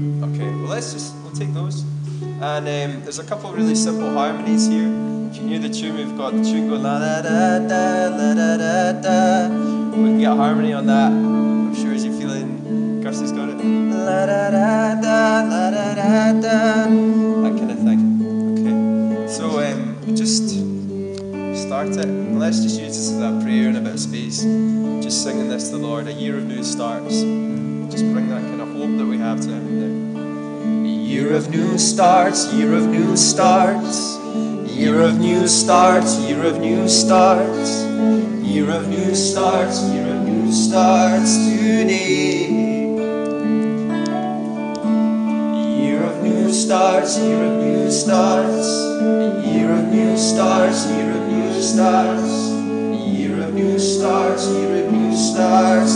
Okay, well let's just we'll take those. And um, there's a couple really simple harmonies here. If you knew the tune, we've got the tune going la da da da la da da da. We can get harmony on that. I'm sure as you're feeling, Kirsty's got it. La da da da la da da da. That kind of thing. Okay. So um, just start it. And let's just use this as a prayer and a bit of space. Just singing this to the Lord. A year of new starts. Just bring that kind of hope that we have to Him. Now. Year of new starts, year of new starts, year of new starts, year of new starts, year of new starts, year of new starts today. Year of new starts, year of new starts, year of new starts, year of new starts, year of new starts, year of new starts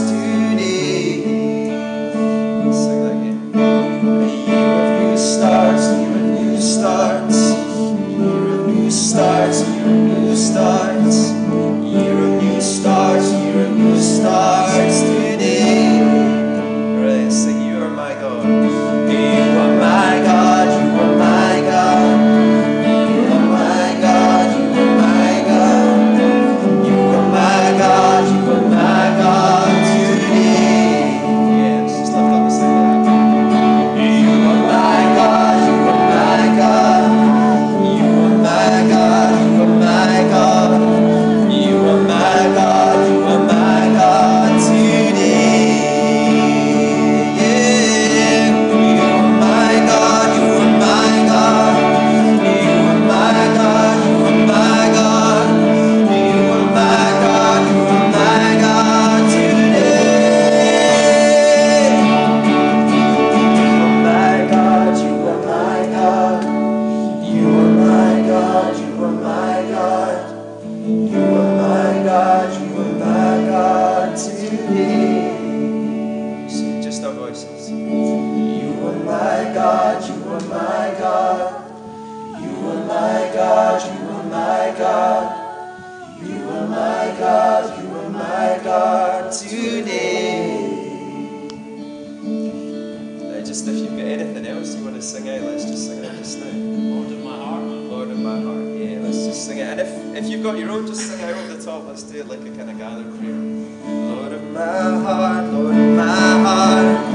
starts, new starts, my God. You are my God, you are my God today. Uh, just if you've got anything else you want to sing out, let's just sing it just now. Lord of my heart. Lord of my heart, yeah, let's just sing it. And if, if you've got your own, just sing out over the top. Let's do it like a kind of gathered prayer. Lord of my heart, Lord of my